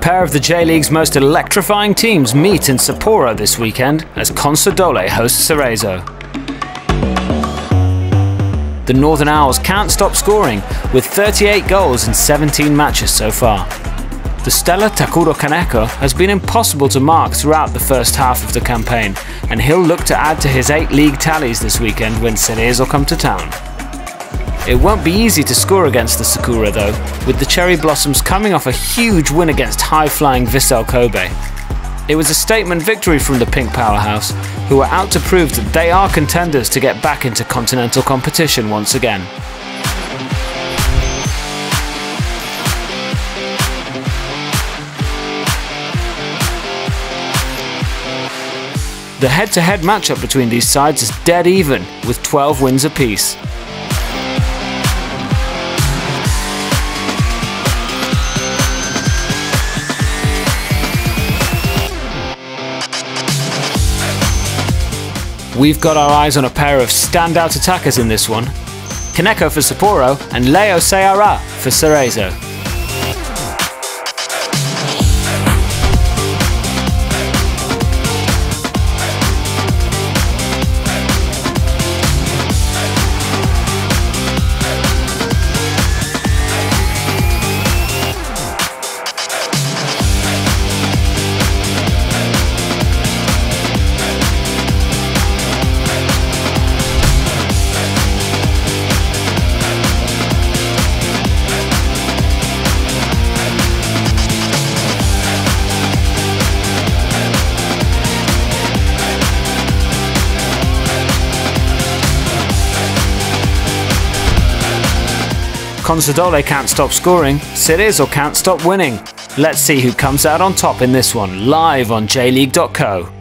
pair of the J League's most electrifying teams meet in Sapporo this weekend as Consadole hosts Cerezo. The Northern Owls can't stop scoring, with 38 goals in 17 matches so far. The stellar Takuro Kaneko has been impossible to mark throughout the first half of the campaign, and he'll look to add to his 8 league tallies this weekend when Cerezo come to town. It won't be easy to score against the Sakura though, with the Cherry Blossoms coming off a huge win against high-flying Vissel Kobe. It was a statement victory from the Pink Powerhouse, who are out to prove that they are contenders to get back into continental competition once again. The head-to-head matchup between these sides is dead even, with 12 wins apiece. We've got our eyes on a pair of standout attackers in this one. Kaneko for Sapporo and Leo Ceara for Cerezo. Consadole can't stop scoring, Cerezo can't stop winning. Let's see who comes out on top in this one, live on jleague.co.